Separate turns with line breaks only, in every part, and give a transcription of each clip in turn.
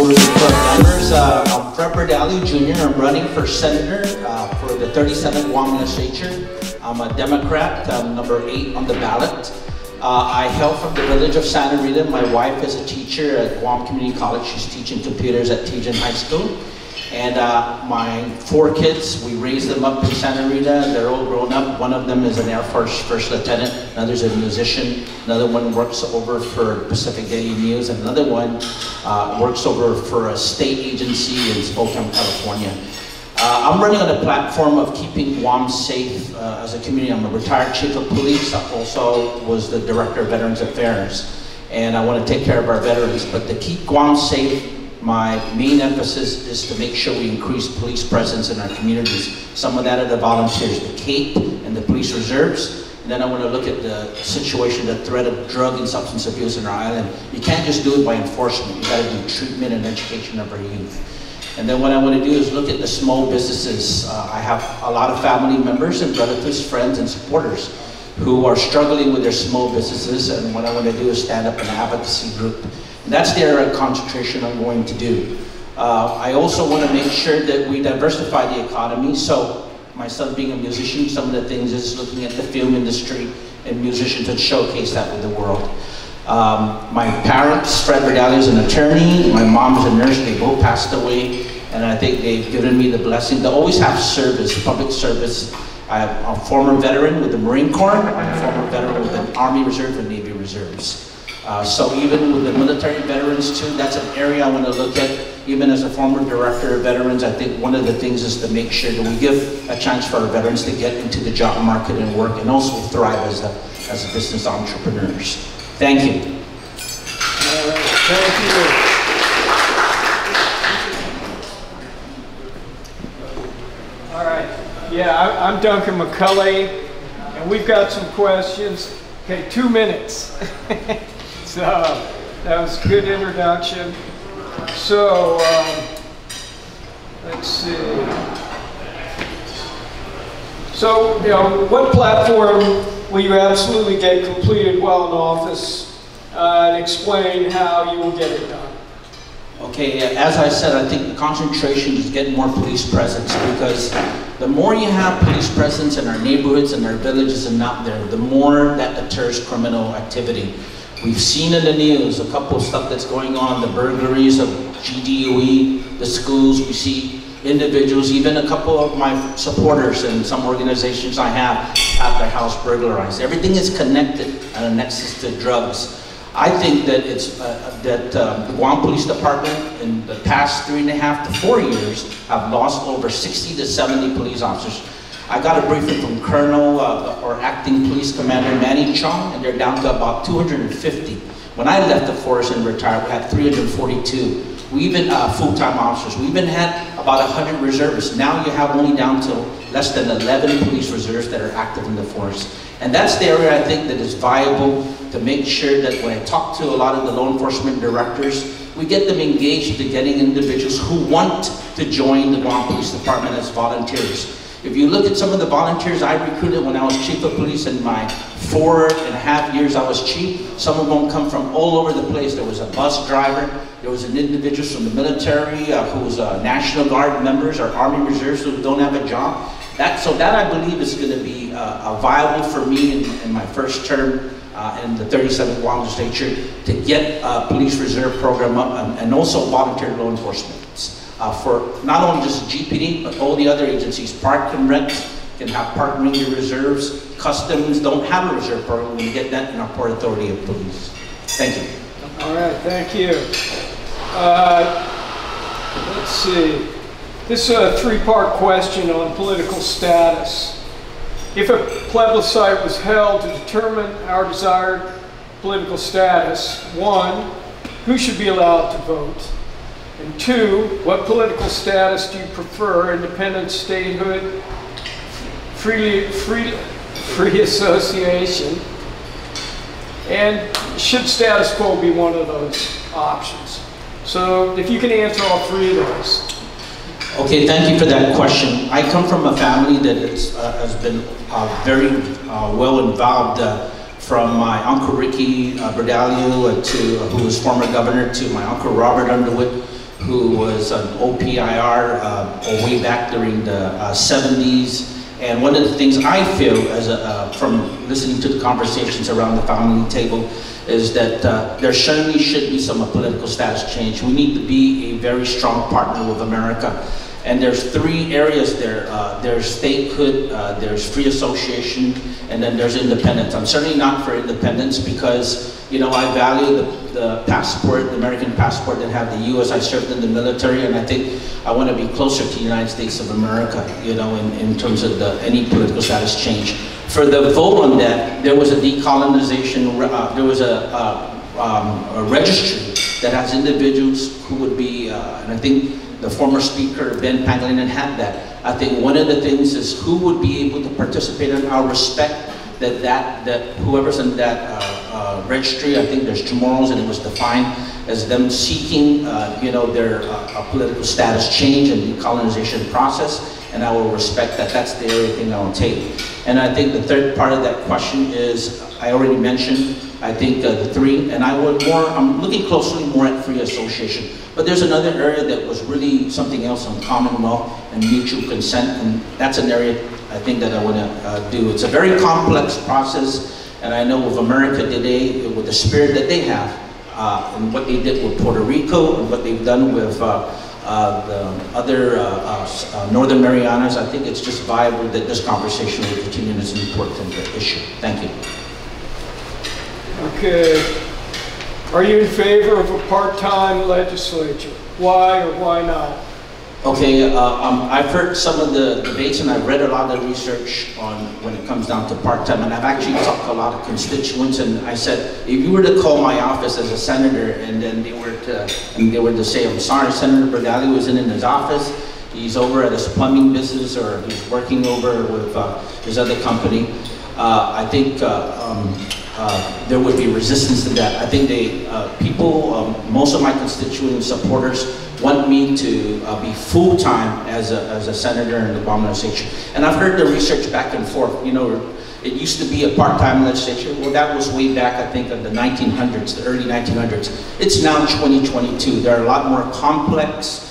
board members. Uh, I'm Fred Bordallo Jr. I'm running for senator uh, for the 37th Guam legislature. I'm a Democrat, I'm number eight on the ballot. Uh, I hail from the village of Santa Rita. My wife is a teacher at Guam Community College. She's teaching computers at Tiyan High School. And uh, my four kids, we raised them up in Santa Rita. They're all grown up. One of them is an Air Force First Lieutenant. Another's a musician. Another one works over for Pacific Daily News. And another one uh, works over for a state agency in Spokane, California. Uh, I'm running on a platform of keeping Guam safe uh, as a community. I'm a retired chief of police. I also was the director of Veterans Affairs. And I want to take care of our veterans. But to keep Guam safe, my main emphasis is to make sure we increase police presence in our communities. Some of that are the volunteers, the CAPE and the police reserves. And then I want to look at the situation, the threat of drug and substance abuse in our island. You can't just do it by enforcement. You got to do treatment and education of our youth. And then what I want to do is look at the small businesses. Uh, I have a lot of family members and relatives, friends, and supporters who are struggling with their small businesses. And what I want to do is stand up an advocacy group that's the area of concentration I'm going to do. Uh, I also want to make sure that we diversify the economy. So my son being a musician, some of the things is looking at the film industry and musicians and showcase that with the world. Um, my parents, Fred Bordallo is an attorney, my mom is a nurse, they both passed away, and I think they've given me the blessing to always have service, public service. I'm a former veteran with the Marine Corps, I'm a former veteran with the Army Reserve and Navy Reserves. Uh, so even with the military veterans too, that's an area I want to look at. Even as a former director of veterans, I think one of the things is to make sure that we give a chance for our veterans to get into the job market and work and also thrive as a, as business entrepreneurs. Thank you.
thank you. All right. Yeah, I, I'm Duncan McCulley, and we've got some questions. Okay, two minutes. So that was a good introduction. So um, let's see. So, you know, what platform will you absolutely get completed while in office uh, and explain how you will get it done?
Okay, as I said, I think the concentration is getting more police presence because the more you have police presence in our neighborhoods and our villages and out there, the more that deters criminal activity. We've seen in the news a couple of stuff that's going on, the burglaries of GDOE, the schools, we see individuals, even a couple of my supporters and some organizations I have, have their house burglarized. Everything is connected and a nexus to drugs. I think that it's uh, that um, the Guam Police Department in the past three and a half to four years have lost over 60 to 70 police officers I got a briefing from Colonel uh, or Acting Police Commander Manny Chong, and they're down to about 250. When I left the force and retired, we had 342. We even, uh, full-time officers, we even had about 100 reservists. Now you have only down to less than 11 police reserves that are active in the force. And that's the area I think that is viable to make sure that when I talk to a lot of the law enforcement directors, we get them engaged to getting individuals who want to join the Guam Police Department as volunteers. If you look at some of the volunteers I recruited when I was chief of police in my four and a half years I was chief, some of them come from all over the place. There was a bus driver, there was an individual from the military uh, who was a National Guard members or Army Reserves who don't have a job. That, so that I believe is going to be uh, viable for me in, in my first term uh, in the 37th Guam legislature to get a police reserve program up and, and also volunteer law enforcement uh, for not only just GPD, but all the other agencies. Park and Rec can have park ranger reserves. Customs don't have a reserve program. We get that in our Port Authority of Police. Thank you.
All right, thank you. Uh, let's see. This is a three-part question on political status. If a plebiscite was held to determine our desired political status, one, who should be allowed to vote? And two, what political status do you prefer, independent statehood, free, free, free association, and should status quo be one of those options? So if you can answer all three of those.
Okay, thank you for that question. I come from a family that uh, has been uh, very uh, well involved uh, from my Uncle Ricky uh, Bordallo to, who was former governor, to my Uncle Robert Underwood, who was an OPIR uh, way back during the uh, 70s. And one of the things I feel as a, uh, from listening to the conversations around the family table is that uh, there certainly should be some political status change. We need to be a very strong partner with America. And there's three areas there. Uh, there's statehood, uh, there's free association, and then there's independence. I'm certainly not for independence because, you know, I value the, the passport, the American passport that have the U.S. I served in the military, and I think I want to be closer to the United States of America, you know, in, in terms of the, any political status change. For the vote on that, there was a decolonization, uh, there was a, a, um, a, registry that has individuals who would be, uh, and I think the former speaker, Ben Pangelinan, had that. I think one of the things is who would be able to participate in our respect that, that, that whoever's in that uh, uh, registry, I think there's Chamorros and it was defined as them seeking, uh, you know, their uh, political status change and decolonization process, and I will respect that. That's the area thing I will take. And I think the third part of that question is, I already mentioned, I think uh, the three, and I would more, I'm looking closely more at free association. But there's another area that was really something else on commonwealth and mutual consent, and that's an area I think that I want to uh, do. It's a very complex process, and I know with America today, with the spirit that they have, uh, and what they did with Puerto Rico, and what they've done with uh, uh the other uh, uh, Northern Marianas, I think it's just viable that this conversation will continue as an important issue. Thank you.
Okay. Are you in favor of a part-time legislature? Why or why not?
Okay, uh, um, I've heard some of the debates and I've read a lot of research on when it comes down to part-time and I've actually talked to a lot of constituents and I said, if you were to call my office as a senator and then they were to, and they were to say, I'm sorry, Senator Bordallo wasn't in his office, he's over at his plumbing business or he's working over with uh, his other company, uh, I think uh, um, uh, there would be resistance to that. I think they, uh, people, um, most of my constituent supporters want me to uh, be full-time as a, as a senator in the Guam legislature. And I've heard the research back and forth, you know, it used to be a part-time legislature. Well, that was way back, I think, in the 1900s, the early 1900s. It's now 2022. There are a lot more complex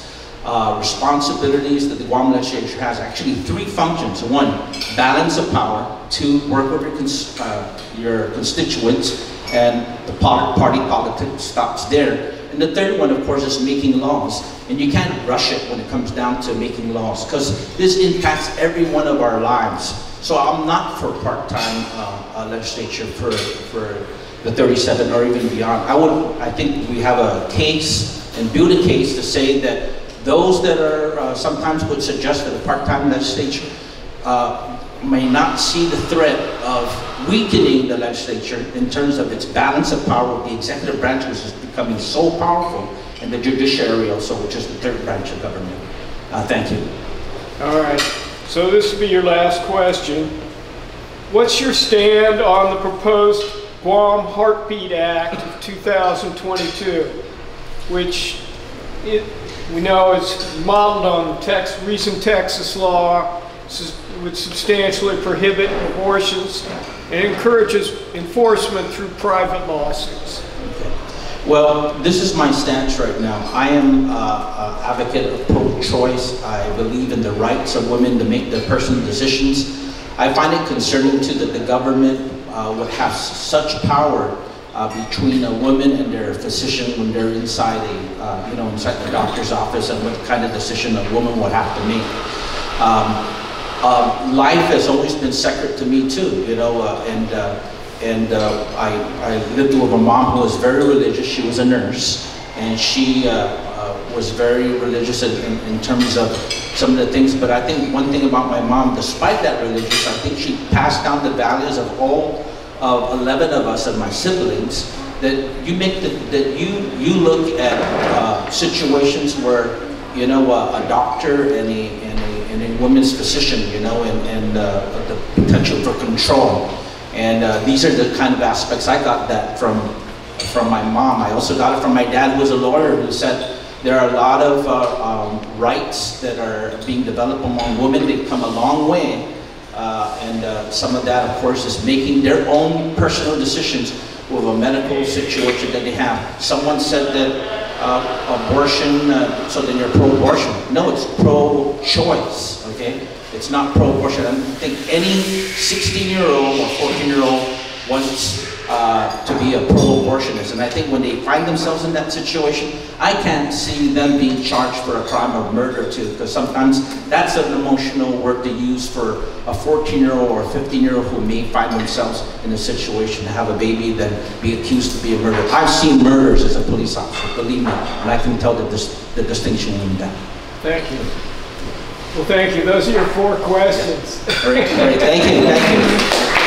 uh, responsibilities that the Guam legislature has. Actually, three functions. One, balance of power. Two, work with your, cons uh, your constituents. And the party politics stops there. And the third one, of course, is making laws. And you can't rush it when it comes down to making laws, because this impacts every one of our lives. So I'm not for part-time uh, uh, legislature for, for the 37 or even beyond. I would, I think we have a case and build a case to say that those that are uh, sometimes would suggest that a part-time legislature uh, may not see the threat of weakening the legislature in terms of its balance of power with the executive branch, which is becoming so powerful, and the judiciary also, which is the third branch of government. Uh, thank you.
All right. So this will be your last question. What's your stand on the proposed Guam Heartbeat Act of 2022, which it, we know is modeled on tex recent Texas law would substantially prohibit abortions and encourages enforcement through private lawsuits.
Well, this is my stance right now. I am an uh, advocate of pro-choice. I believe in the rights of women to make their personal decisions. I find it concerning too that the government uh, would have such power uh, between a woman and their physician when they're inside a, uh, you know, inside the doctor's office and what kind of decision a woman would have to make. Um, um, life has always been sacred to me too, you know, uh, and uh, and uh, I, I lived with a mom who was very religious. She was a nurse, and she uh, uh, was very religious in, in, terms of some of the things. But I think one thing about my mom, despite that religious, I think she passed down the values of all of 11 of us and my siblings. That you make the, that you you look at uh, situations where you know a doctor and a, and a in a woman's position, you know, and, and uh, the potential for control. And uh, these are the kind of aspects I got that from from my mom. I also got it from my dad, who was a lawyer, who said there are a lot of uh, um, rights that are being developed among women. They've come a long way. Uh, and uh, some of that, of course, is making their own personal decisions with a medical situation that they have. Someone said that uh, abortion, uh, so then you're pro-abortion. No, it's pro-choice, okay? It's not pro-abortion. I don't think any 16-year-old or 14-year-old wants uh, to be a pro-abortionist. And I think when they find themselves in that situation, I can't see them being charged for a crime of murder too, because sometimes that's an emotional word to use for a 14-year-old or a 15-year-old who may find themselves in a situation to have a baby, then be accused to be a murderer. I've seen murders as a police officer, believe me, and I can tell the, dis the distinction in that.
Thank you. Well, thank you. Those are your four questions.
All right, all right, thank you, thank you.